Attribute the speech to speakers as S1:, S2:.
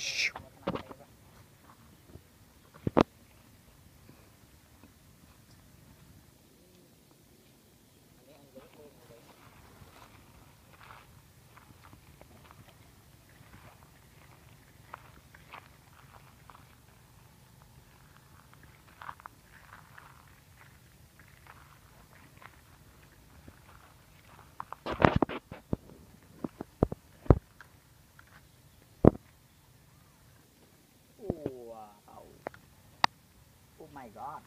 S1: vai my god.